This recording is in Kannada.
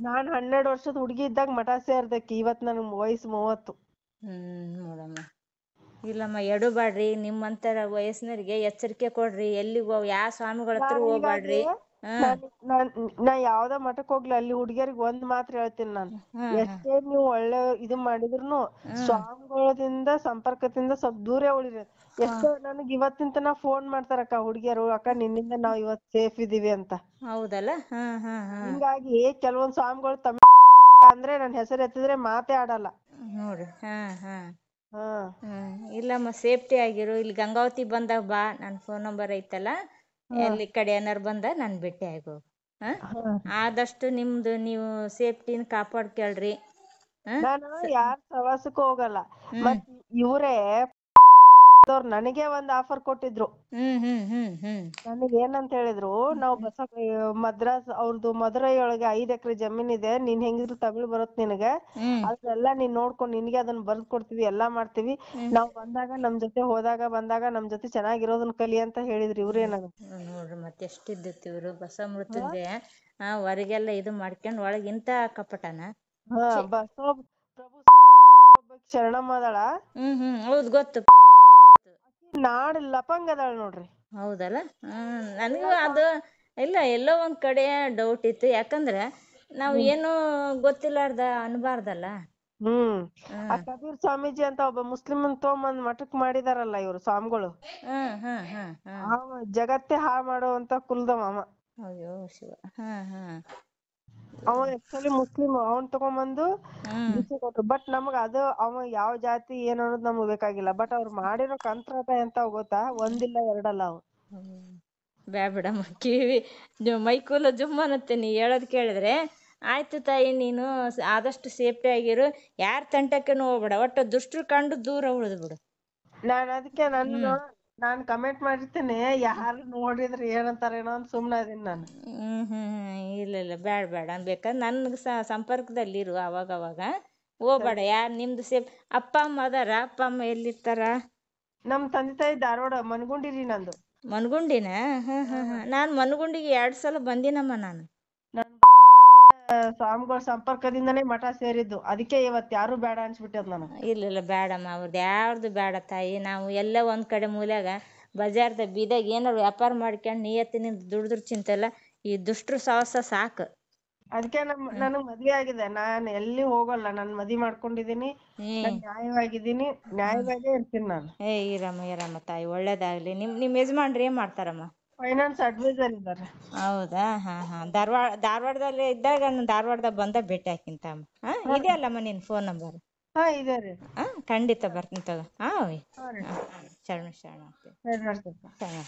ನಾನ್ ಹನ್ನೆರಡ್ ವರ್ಷದ ಹುಡ್ಗಿ ಇದ್ದಾಗ ಮಠ ಸೇರ್ದಕ್ಕೆ ಇವತ್ ನನ್ಗ್ ವಯಸ್ಸು ಮೂವತ್ತು. ಹ್ಮ್ ನೋಡಮ್ಮ. ಇಲ್ಲಮ್ಮ ಎಡಬ್ಯಾಡ್ರಿ ನಿಮ್ಮಂತರ ವಯಸ್ಸಿನವ್ರಿಗೆ ಎಚ್ಚರಿಕೆ ಕೊಡ್ರಿ. ಎಲ್ಲಿಗ್ ಹೋಗ್ ಯಾವ ಸ್ವಾಮಿಗಳ ಹತ್ರ ನಾನ್ ಹೋಗ್ಬ್ಯಾಡ್ರಿ. ನಾ ಯಾವ್ದ ಮಠಕ್ ಹೋಗ್ಲಿ ಅಲ್ಲಿ ಹುಡ್ಗ್ಯಾರಿಗ್ ಒಂದ್ ಮಾತ್ರ ಹೇಳ್ತೀನಿ ನಾನು. ಎಷ್ಟೇ ನೀವ್ ಒಳ್ಳೆ ಇದು ಮಾಡಿದ್ರುನು ಸ್ವಾಮಿಗೊಳದಿಂದ ಸಂಪರ್ಕದಿಂದ ಸ್ವಲ್ಪ ದೂರ ಉಳಿರಿ. ಎಷ್ಟೋ ನನಗ್ ಇವತ್ತಿನ ಫೋನ್ ಫೋನ್ ಮಾಡ್ತಾರಕ್ಕ ಹುಡ್ಗಿಯರು ಅಕ್ಕ ನಿನ್ನಿಂದ ನಾವ್ ಇವತ್ ಸೇಫ್ ಇದೀವಿ ಅಂತ. ಹಿಂಗಾಗಿ ಕೆಲವೊಂದ್ ಸ್ವಾಮಿಗಳು ತಮ್ಮ ಅಂದ್ರೆ ನನ್ ಹೆಸರು ಎತ್ತಿದ್ರೆ ಮಾತೇ ಆಡಲ್ಲ. ನೋಡ್ರಿ ಹಾ ಇಲ್ಲಮ್ಮ ಸೇಫ್ಟಿ ಆಗಿರು. ಇಲ್ಲಿ ಗಂಗಾವತಿ ಬಂದಾಗ ಬಾ ನನ್ ಫೋನ್ ನಂಬರ್ ಐತಲ್ಲ? ಎಲ್ಲಿ ಕಡೆ ಏನಾರು ಬಂದ ನಾನು ಭೇಟಿ ಆಗೋ. ಆದಷ್ಟು ನಿಮ್ದು ನೀವು ಸೇಫ್ಟಿನ ಕಾಪಾಡ್ಕೊಳ್ರಿ. ನಾನು ಯಾರ್ ಸವಾಸಕ್ಕೂ ಹೋಗಲ್ಲ. ಮತ್ ಇವ್ರೇ ಅವ್ರ್ ನನಗೆ ಒಂದ್ ಆಫರ್ ಕೊಟ್ಟಿದ್ರು. ಹ್ಮ್ ಹ್ಮ್ ಹ್ಮ್ ಹ್ಮ್. ನನಗ್ ಏನಂತ ಹೇಳಿದ್ರು ನಾವ್ ಬಸ ಮದ್ರಾಸ್ ಅವ್ರದ್ದು ಮದುರೈ ಒಳಗೆ ಐದ್ ಎಕರೆ ಜಮೀನ್ ಇದೆ ನೀನ್ ಹೆಂಗಿದ್ರು ತಮಿಳ್ ಬರುತ್ ನಿನಗೆ. ಹ್ಮ್. ಅದ್ನೆಲ್ಲಾ ನೀನ್ ನೋಡ್ಕೊಂಡ್ ನಿನ್ಗೆ ಅದನ್ನ ಬರ್ದ್ ಕೊಡ್ತೀವಿ ಎಲ್ಲಾ ಮಾಡ್ತೀವಿ. ನಾವ್ ಬಂದಾಗ ನಮ್ ಜೊತೆ ಹೋದಾಗ ಬಂದಾಗ ನಮ್ ಜೊತೆ ಚೆನ್ನಾಗಿರೋದನ್ನ ಕಲಿ ಅಂತ ಹೇಳಿದ್ರು ಇವ್ರೇ ನನಗ್. ನೋಡ್ರಿ ಮತ್ತೆ ಇವ್ರು ಇವರು ಬಸವಮೃತಂಗೆ ಆ ಹೊರಗೆಲ್ಲ ಇದು ಮಾಡ್ಕೊಂಡ್ ಒಳಗ್ ಇಂತ ಕಪಟನ. ಹಾ ಬಸವ ಪ್ರಭು ಶ್ರೀ ಅನ್ನೋರ್ ಒಬ್ಬಾಕಿ ಶರಣಮ್ಮ ಅದಾಳ. ಹ್ಮ್ ಹ್ಮ್ ಹೌದ್ ಗೊತ್ತು. ನಾಡ್ ಲಪಂಗ್ ಅದಾಳ ನೋಡ್ರಿ. ಹೌದಲ್ಲ? ಹ್ಮ್ ನನಗೂ ಅದು ಇಲ್ಲ ಎಲ್ಲೋ ಒಂದ್ ಕಡೆ ಡೌಟ್ ಇತ್ತು. ಯಾಕಂದ್ರೆ ನಾವು ಏನು ಗೊತ್ತಿಲ್ಲಾರ್ದ ಅನ್ಬಾರ್ದಲ್ಲ? ಹ್ಮ್. ಆ ಕಬೀರ್ ಸ್ವಾಮೀಜಿ ಅಂತ ಒಬ್ಬ ಮುಸ್ಲಿಮ್ ತಗೊಂಬಂದ್ ಮಠಕ್ ಮಾಡಿದಾರಲ್ಲ ಇವ್ರು ಸ್ವಾಮಿಗಳು. ಹ್ಮ್ ಹ್ಮ್ ಹ್ಮ್ ಹ್ಮ್. ಅವ ಜಗತ್ತೇ ಹಾಳ್ ಮಾಡುವಂತ ಕುಲ್ದ ಮಾಮ ಅಯ್ಯೋ ಶಿವ. ಹ್ಮ್ ಹ್ಮ್. ಅವ ಆಕ್ಚುಲಿ ಮುಸ್ಲಿಂ ಅವನ್ ತಗೊಂಬಂದು ಬಿಸಿ ಕೊಟ್ರು. ಬಟ್ ನಮಗ ಅದು ಅವ ಯಾವ ಜಾತಿ ಏನು ಅನ್ನೋದು ನಮಗ್ ಬೇಕಾಗಿಲ್ಲ. ಬಟ್ ಅವ್ರು ಮಾಡಿರೋ ಕಂತ್ರಾಟ ಎಂತಾವ್ ಗೊತ್ತಾ? ಒಂದಿಲ್ಲ ಎರಡಲ್ಲ ಅವು. ಬ್ಯಾಡ ಬಿಡಮ್ಮ ಕಿವಿ ಮೈಕೂಲ ಜುಮ್ ಅನ್ನತ್ತೆ ನೀ ಹೇಳೋದ್ ಕೇಳಿದ್ರೆ ಆಯ್ತು ತಾಯಿ ನೀನು ಸ- ಆದಷ್ಟು ಸೇಫ್ಟಿ ಆಗಿರು. ಯಾರ ತಂಟಕ್ಕೂ ಹೋಗ್ಬೇಡ ಒಟ್ಟು ದುಷ್ಟರು ಕಂಡು ದೂರ ಉಳಿದು ಬಿಡು. ನಾನ್ ಅದಕ್ಕೆ ನನ್ನ ನಾನ್ ಕಮೆಂಟ್ ಮಾಡಿರ್ತೀನಿ ಯಾರು ನೋಡಿದ್ರೆ ಏನಂತಾರೇನೋ ಅಂತ ಸುಮ್ಮನೆ ಅದೀನಿ ನಾನು. ಹ್ಮ್ ಹ್ಮ್ ಹ್ಮ್ ಇಲ್ಲ ಇಲ್ಲ ಬ್ಯಾಡ ಬೇಡ ಬೇಕಾದ್ರೆ ನನ್ಗೆ ಸಂಪರ್ಕದಲ್ಲಿರು ಅವಾಗ ಅವಾಗ ಹೋಗ್ಬೇಡ ಯಾರು ನಿಮ್ದು ಸೇಫ್ ಅಪ್ಪ ಅಮ್ಮ ಅದಾರ? ಅಪ್ಪ ಅಮ್ಮ ಎಲ್ಲಿರ್ತಾರ? ನಮ್ ತಂದೆ ತಾಯಿ ಧಾರವಾಡ ಮನಗುಂಡಿರಿ ನಂದು. ಮನಗುಂಡಿನ? ಹಾಂ. ಹಾಂ ಹಾಂ. ನಾನು ಮನಗುಂಡಿಗೆ ಎರಡು ಸಲ ಬಂದಿನಮ್ಮ ನಾನು. ಸ್ವಾಮಿಗಳ ಸಂಪರ್ಕದಿಂದನೇ ಮಠ ಸೇರಿದ್ದು. ಅದಕ್ಕೆ ಇವತ್ತು ಯಾರು ಬೇಡ ಅನ್ಸ್ಬಿಟ್ಟದ್ ನಾನು. ಇಲ್ಲ ಇಲ್ಲ ಬೇಡಮ್ಮ. ಅವ್ರದ್ದು ಯಾರ್ದು ಬೇಡ ತಾಯಿ? ನಾವು ಎಲ್ಲ ಒಂದು ಕಡೆ ಮೂಲ್ಯಾಗ ಬಜಾರ್ದ ಬೀದಾಗ ಏನಾರು ವ್ಯಾಪಾರ ಮಾಡ್ಕೊಂಡು ನಿಯತ್ತಿನಿಂದ ದುಡಿದ್ರು ಚಿಂತೆಲ್ಲ ಈ ದುಷ್ಟ್ರ ಸಾಹಸ ಸಾಕು. ಅದಕ್ಕೆ ನಮ್ ನನಗ್ ಮದ್ವೆ ಆಗಿದೆ. ನಾನ್ ಎಲ್ಲಿ ಹೋಗಲ್ಲ. ನಾನ್ ಮದ್ವಿ ಮಾಡ್ಕೊಂಡಿದೀನಿ. ನ್ಯಾಯವಾಗಿದಿನಿ ನಾನ್ ನ್ಯಾಯವಾಗಿದ್ದೀನಿ. ನ್ಯಾಯವಾಗೇ ಇರ್ತೀನಿ ನಾನು. ಏ ಇರಮ್ಮ ಇರಮ್ಮ ತಾಯಿ. ಒಳ್ಳೇದಾಗ್ಲಿ. ನಿಮ್ಮ ನಿಮ್ ಯಜಮಾನ್ರು ಏನು ಮಾಡ್ತಾರಮ್ಮ? ಫೈನಾನ್ಸ್ ಅಡ್ವೈಸರ್ ಇದ್ದಾರೆ ಹೌದಾ? ಹಾ ಹಾ. ಧಾರವಾಡ ಧಾರವಾಡದಲ್ಲಿ ಇದ್ದಾಗ ನಾನು ಧಾರವಾಡದಾಗ ಬಂದಾಗ ಭೇಟಿ ಹಾಕಿಂತ ಅಮ್ಮ ಇದೆ ಅಲ್ಲಮ್ಮ ನಿನ್ನ ಫೋನ್ ನಂಬರ್ ಹಾ ಇದೆ ರೀ. ಹಾ ಖಂಡಿತ ಬರ್ತೀನಿ ತಗೋ. ಹಾಂ ಹಾ ಶರಣ ಶರಣ ನಡ್ಸಪ್ಪ ಶರಣ.